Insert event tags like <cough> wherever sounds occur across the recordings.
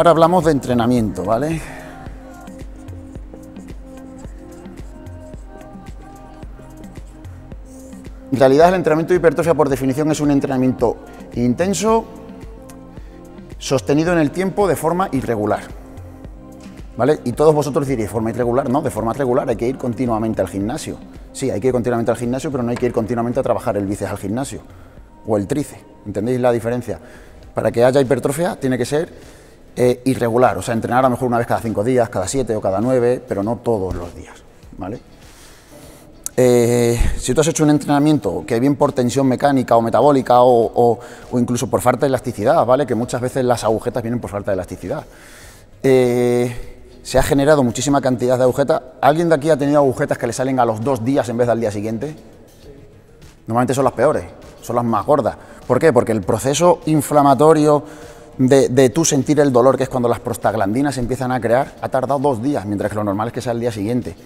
Ahora hablamos de entrenamiento, ¿vale? En realidad el entrenamiento de hipertrofia por definición es un entrenamiento intenso, sostenido en el tiempo de forma irregular. ¿Vale? Y todos vosotros diréis, ¿de forma irregular? No, de forma regular, hay que ir continuamente al gimnasio. Sí, hay que ir continuamente al gimnasio, pero no hay que ir continuamente a trabajar el bíceps al gimnasio o el tríceps. ¿Entendéis la diferencia? Para que haya hipertrofia tiene que ser eh, irregular, o sea, entrenar a lo mejor una vez cada cinco días, cada siete o cada nueve, pero no todos los días. ¿vale? Eh, si tú has hecho un entrenamiento que bien por tensión mecánica o metabólica o, incluso por falta de elasticidad, ¿vale? que muchas veces las agujetas vienen por falta de elasticidad, eh, se ha generado muchísima cantidad de agujetas. ¿Alguien de aquí ha tenido agujetas que le salen a los dos días en vez del día siguiente? Normalmente son las peores, son las más gordas. ¿Por qué? Porque el proceso inflamatorio de, de tú sentir el dolor, que es cuando las prostaglandinas se empiezan a crear, ha tardado dos días, mientras que lo normal es que sea el día siguiente.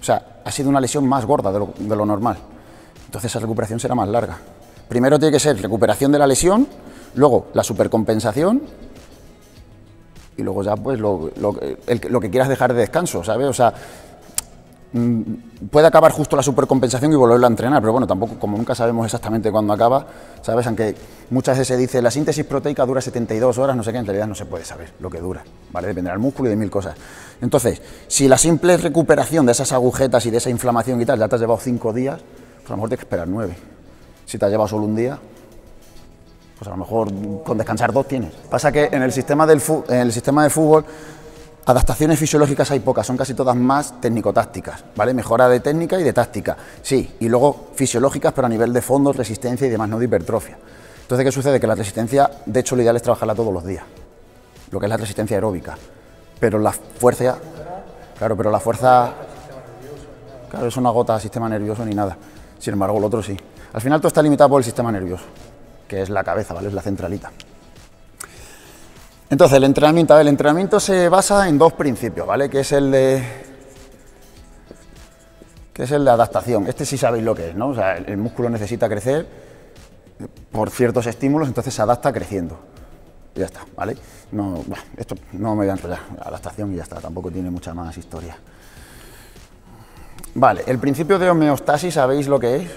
O sea, ha sido una lesión más gorda de lo, normal. Entonces esa recuperación será más larga. Primero tiene que ser recuperación de la lesión, luego la supercompensación y luego ya pues lo, lo que quieras dejar de descanso, ¿sabes? O sea, puede acabar justo la supercompensación y volverlo a entrenar, pero bueno, tampoco, como nunca sabemos exactamente cuándo acaba, ¿sabes? Aunque muchas veces se dice la síntesis proteica dura 72 horas, no sé qué, en realidad no se puede saber lo que dura, ¿vale? Depende del músculo y de mil cosas. Entonces, si la simple recuperación de esas agujetas y de esa inflamación y tal ya te has llevado 5 días, pues a lo mejor tienes que esperar 9. Si te has llevado solo un día, pues a lo mejor con descansar dos tienes. Pasa que en el sistema, del en el sistema de fútbol Adaptaciones fisiológicas hay pocas, son casi todas más técnico-tácticas, ¿vale? Mejora de técnica y de táctica, sí, y luego fisiológicas, pero a nivel de fondos, resistencia y demás, no de hipertrofia. Entonces, ¿qué sucede? Que la resistencia, de hecho, lo ideal es trabajarla todos los días, lo que es la resistencia aeróbica. Pero la fuerza, claro, pero la fuerza, claro, eso no agota sistema nervioso ni nada. Sin embargo, el otro sí. Al final todo está limitado por el sistema nervioso, que es la cabeza, ¿vale? Es la centralita. Entonces, el entrenamiento, el entrenamiento se basa en dos principios, ¿vale? Que es el de que es el de adaptación. Este sí sabéis lo que es, ¿no? O sea, el, músculo necesita crecer por ciertos estímulos, entonces se adapta creciendo. Y ya está, ¿vale? No, esto no me voy a enrollar, adaptación y ya está, tampoco tiene mucha más historia. Vale, el principio de homeostasis, ¿sabéis lo que es?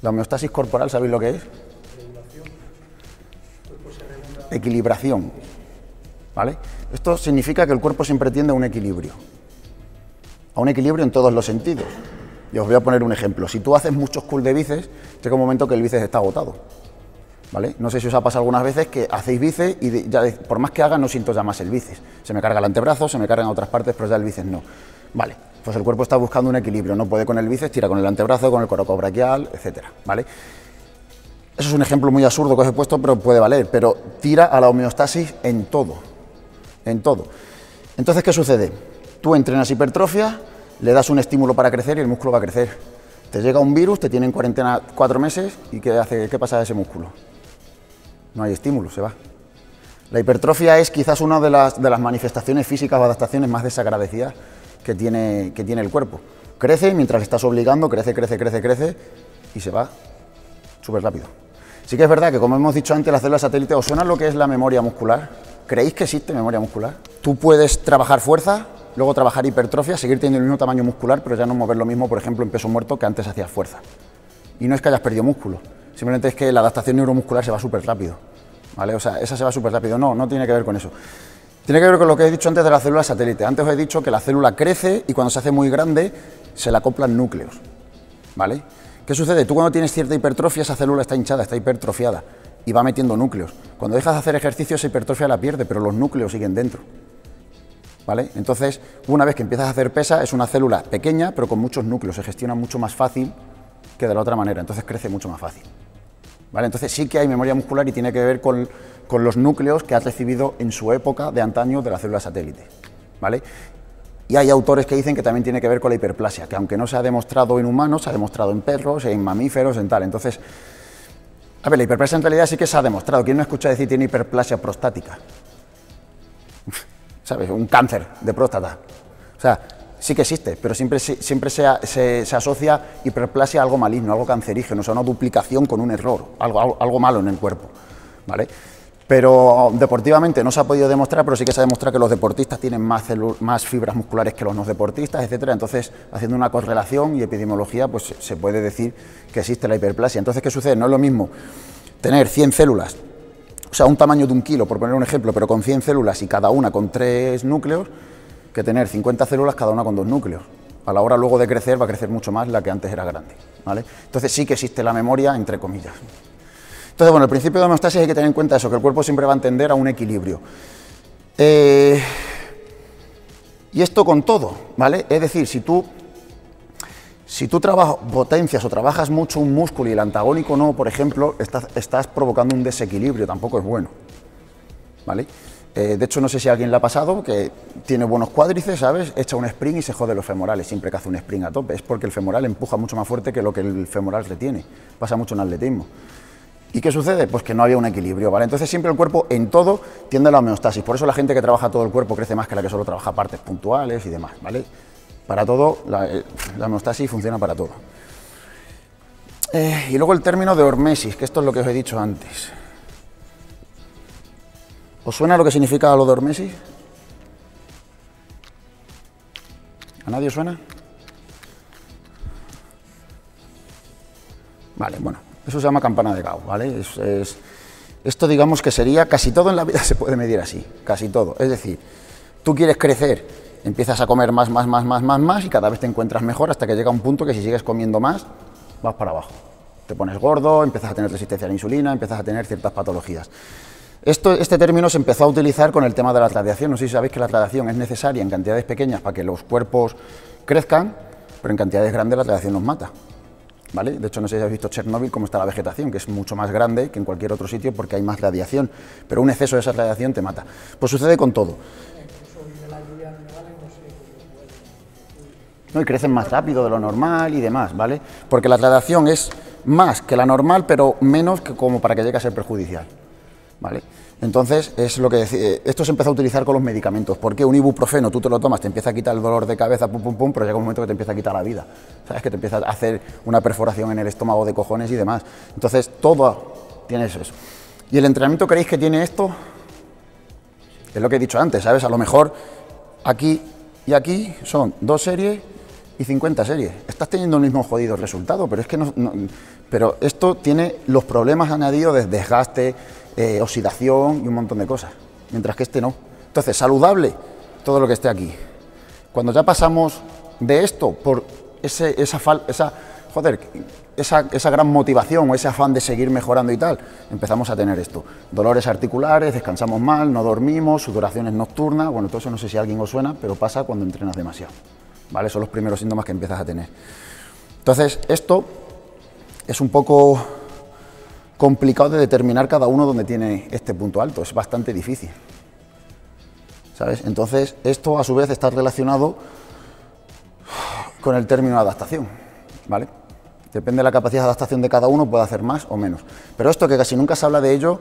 La homeostasis corporal, ¿sabéis lo que es? Equilibración. ¿Vale? Esto significa que el cuerpo siempre tiende a un equilibrio. A un equilibrio en todos los sentidos. Y os voy a poner un ejemplo. Si tú haces muchos cool de bíceps, llega un momento que el bíceps está agotado. ¿Vale? No sé si os ha pasado algunas veces que hacéis bíceps y ya por más que haga no siento ya más el bíceps. Se me carga el antebrazo, se me cargan otras partes, pero ya el bíceps no. Vale, pues el cuerpo está buscando un equilibrio, no puede con el bíceps, tira con el antebrazo, con el coracobraquial, etcétera, ¿vale? Eso es un ejemplo muy absurdo que os he puesto, pero puede valer. Pero tira a la homeostasis en todo. En todo. Entonces, ¿qué sucede? Tú entrenas hipertrofia, le das un estímulo para crecer y el músculo va a crecer. Te llega un virus, te tiene en cuarentena cuatro meses y ¿qué, hace, qué pasa a ese músculo? No hay estímulo, se va. La hipertrofia es quizás una de las, de las manifestaciones físicas o adaptaciones más desagradecidas que tiene, que tiene el cuerpo. Crece mientras estás obligando, crece, crece, crece, crece y se va súper rápido. Sí que es verdad que, como hemos dicho antes, las células satélite, ¿os suena lo que es la memoria muscular? ¿Creéis que existe memoria muscular? Tú puedes trabajar fuerza, luego trabajar hipertrofia, seguir teniendo el mismo tamaño muscular, pero ya no mover lo mismo, por ejemplo, en peso muerto que antes hacías fuerza. Y no es que hayas perdido músculo, simplemente es que la adaptación neuromuscular se va súper rápido. ¿Vale? O sea, esa se va súper rápido. No, no tiene que ver con eso. Tiene que ver con lo que he dicho antes de la célula satélite. Antes os he dicho que la célula crece y cuando se hace muy grande se le acoplan núcleos. ¿Vale? ¿Qué sucede? Tú cuando tienes cierta hipertrofia, esa célula está hinchada, está hipertrofiada y va metiendo núcleos. Cuando dejas de hacer ejercicio, esa hipertrofia la pierde, pero los núcleos siguen dentro. ¿Vale? Entonces, una vez que empiezas a hacer pesa, es una célula pequeña, pero con muchos núcleos, se gestiona mucho más fácil que de la otra manera, entonces crece mucho más fácil. ¿Vale? Entonces sí que hay memoria muscular y tiene que ver con, con los núcleos que has recibido en su época de antaño de la célula satélite. ¿Vale? Y hay autores que dicen que también tiene que ver con la hiperplasia, que aunque no se ha demostrado en humanos, se ha demostrado en perros, en mamíferos, en tal. Entonces, a ver, la hiperplasia en realidad sí que se ha demostrado. ¿Quién no escucha decir tiene hiperplasia prostática? <laughs> ¿Sabes? Un cáncer de próstata. O sea, sí que existe, pero siempre, siempre se, se, asocia hiperplasia a algo maligno, algo cancerígeno, o sea, una duplicación con un error, algo, algo, algo malo en el cuerpo. ¿Vale? Pero deportivamente no se ha podido demostrar, pero sí que se ha demostrado que los deportistas tienen más, más fibras musculares que los no deportistas, etcétera. Entonces, haciendo una correlación y epidemiología, pues se puede decir que existe la hiperplasia. Entonces, ¿qué sucede? No es lo mismo tener 100 células, o sea, un tamaño de un kilo, por poner un ejemplo, pero con 100 células y cada una con tres núcleos, que tener 50 células cada una con dos núcleos. A la hora luego de crecer va a crecer mucho más la que antes era grande. ¿vale? Entonces sí que existe la memoria, entre comillas. Entonces, bueno, el principio de homeostasis hay que tener en cuenta eso, que el cuerpo siempre va a tender a un equilibrio. Eh, y esto con todo, ¿vale? Es decir, si tú, si tú trabajas, potencias o trabajas mucho un músculo y el antagónico no, por ejemplo, estás, provocando un desequilibrio, tampoco es bueno, ¿vale? Eh, de hecho, no sé si a alguien le ha pasado que tiene buenos cuádriceps, ¿sabes? Echa un sprint y se jode los femorales siempre que hace un sprint a tope. Es porque el femoral empuja mucho más fuerte que lo que el femoral retiene. Pasa mucho en atletismo. ¿Y qué sucede? Pues que no había un equilibrio, ¿vale? Entonces siempre el cuerpo en todo tiende a la homeostasis. Por eso la gente que trabaja todo el cuerpo crece más que la que solo trabaja partes puntuales y demás, ¿vale? Para todo, la, eh, homeostasis funciona para todo. Eh, y luego el término de hormesis, que esto es lo que os he dicho antes. ¿Os suena lo que significa lo de hormesis? ¿A nadie suena? Vale, bueno, eso se llama campana de Gauss, ¿vale? esto digamos que sería, casi todo en la vida <laughs> se puede medir así, casi todo. Es decir, tú quieres crecer, empiezas a comer más, más, más, más, más, más y cada vez te encuentras mejor hasta que llega un punto que si sigues comiendo más, vas para abajo. Te pones gordo, empiezas a tener resistencia a la insulina, empiezas a tener ciertas patologías. Esto, este término se empezó a utilizar con el tema de la radiación. No sé si sabéis que la radiación es necesaria en cantidades pequeñas para que los cuerpos crezcan, pero en cantidades grandes la radiación nos mata. ¿Vale? De hecho, no sé si habéis visto Chernobyl, cómo está la vegetación, que es mucho más grande que en cualquier otro sitio porque hay más radiación, pero un exceso de esa radiación te mata. Pues sucede con todo. ¿no? y crecen más rápido de lo normal y demás, ¿vale? Porque la radiación es más que la normal, pero menos que como para que llegue a ser perjudicial. ¿Vale? Entonces, es lo que eh, esto se empezó a utilizar con los medicamentos. porque un ibuprofeno tú te lo tomas, te empieza a quitar el dolor de cabeza, pum, pum, pum, pero llega un momento que te empieza a quitar la vida? ¿Sabes? Que te empieza a hacer una perforación en el estómago de cojones y demás. Entonces, todo tiene eso. ¿Y el entrenamiento creéis que tiene esto? Es lo que he dicho antes, ¿sabes? A lo mejor aquí y aquí son dos series y 50 series. Estás teniendo el mismo jodido resultado, pero es que no pero esto tiene los problemas añadidos de desgaste, eh, oxidación y un montón de cosas, mientras que este no. Entonces, saludable, todo lo que esté aquí. Cuando ya pasamos de esto por ese, esa, esa, joder, esa, esa, gran motivación o ese afán de seguir mejorando y tal, empezamos a tener esto. Dolores articulares, descansamos mal, no dormimos, sudoraciones nocturnas, bueno, todo eso no sé si a alguien os suena, pero pasa cuando entrenas demasiado. ¿Vale? Son los primeros síntomas que empiezas a tener. Entonces, esto es un poco complicado de determinar cada uno donde tiene este punto alto, es bastante difícil. ¿Sabes? Entonces, esto a su vez está relacionado con el término adaptación, ¿vale? Depende de la capacidad de adaptación de cada uno, puede hacer más o menos. Pero esto que casi nunca se habla de ello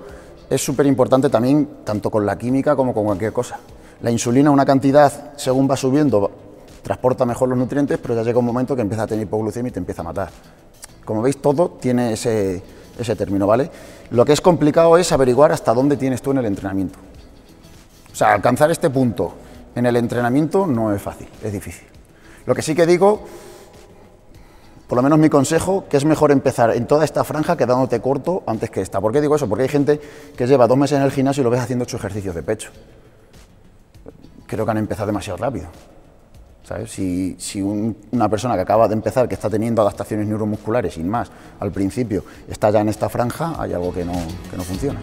es súper importante también, tanto con la química como con cualquier cosa. La insulina, una cantidad, según va subiendo, transporta mejor los nutrientes, pero ya llega un momento que empieza a tener hipoglucemia y te empieza a matar. Como veis, todo tiene ese, ese término, ¿vale? Lo que es complicado es averiguar hasta dónde tienes tú en el entrenamiento. O sea, alcanzar este punto en el entrenamiento no es fácil, es difícil. Lo que sí que digo, por lo menos mi consejo, que es mejor empezar en toda esta franja quedándote corto antes que esta. ¿Por qué digo eso? Porque hay gente que lleva dos meses en el gimnasio y lo ves haciendo ocho ejercicios de pecho. Creo que han empezado demasiado rápido. Si, una persona que acaba de empezar, que está teniendo adaptaciones neuromusculares sin más al principio, está ya en esta franja, hay algo que no, que no funciona.